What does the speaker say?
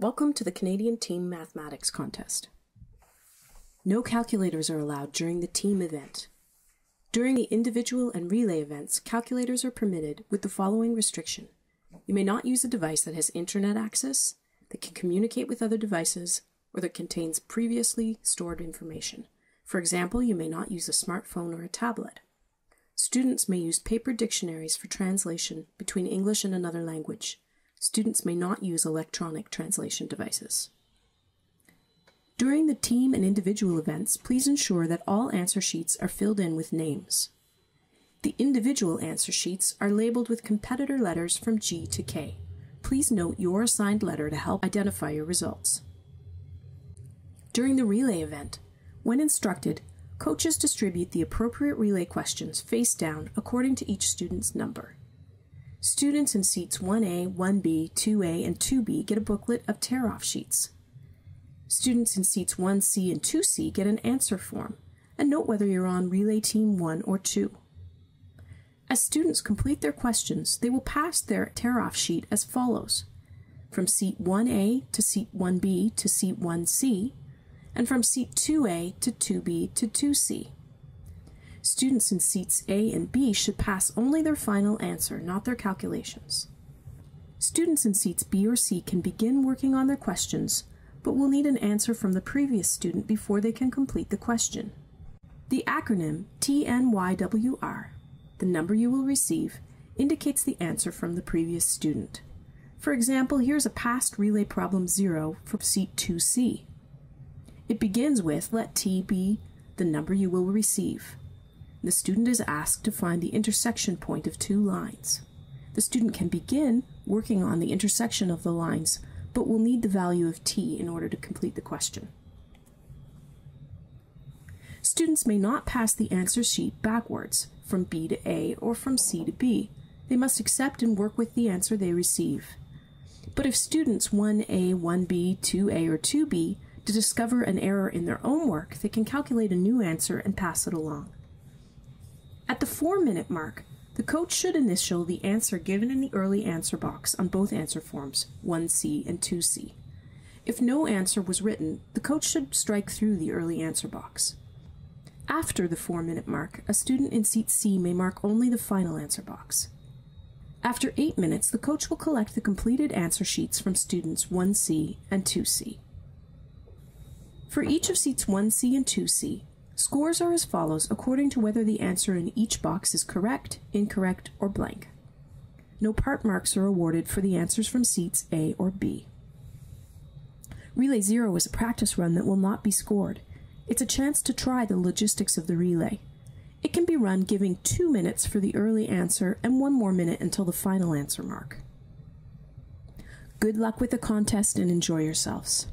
Welcome to the Canadian Team Mathematics Contest. No calculators are allowed during the team event. During the individual and relay events, calculators are permitted with the following restriction. You may not use a device that has internet access, that can communicate with other devices, or that contains previously stored information. For example, you may not use a smartphone or a tablet. Students may use paper dictionaries for translation between English and another language. Students may not use electronic translation devices. During the team and individual events, please ensure that all answer sheets are filled in with names. The individual answer sheets are labeled with competitor letters from G to K. Please note your assigned letter to help identify your results. During the relay event, when instructed, coaches distribute the appropriate relay questions face down according to each student's number. Students in seats 1A, 1B, 2A, and 2B get a booklet of tear-off sheets. Students in seats 1C and 2C get an answer form, and note whether you're on relay team 1 or 2. As students complete their questions, they will pass their tear-off sheet as follows. From seat 1A to seat 1B to seat 1C, and from seat 2A to 2B to 2C. Students in seats A and B should pass only their final answer, not their calculations. Students in seats B or C can begin working on their questions, but will need an answer from the previous student before they can complete the question. The acronym TNYWR, the number you will receive, indicates the answer from the previous student. For example, here's a past relay problem 0 for seat 2C. It begins with let T be the number you will receive. The student is asked to find the intersection point of two lines. The student can begin working on the intersection of the lines, but will need the value of t in order to complete the question. Students may not pass the answer sheet backwards, from B to A or from C to B. They must accept and work with the answer they receive. But if students 1A, 1B, 2A, or 2B to discover an error in their own work, they can calculate a new answer and pass it along. At the four minute mark, the coach should initial the answer given in the early answer box on both answer forms, 1C and 2C. If no answer was written, the coach should strike through the early answer box. After the four minute mark, a student in seat C may mark only the final answer box. After eight minutes, the coach will collect the completed answer sheets from students 1C and 2C. For each of seats 1C and 2C, Scores are as follows according to whether the answer in each box is correct, incorrect, or blank. No part marks are awarded for the answers from seats A or B. Relay Zero is a practice run that will not be scored. It's a chance to try the logistics of the relay. It can be run giving two minutes for the early answer and one more minute until the final answer mark. Good luck with the contest and enjoy yourselves.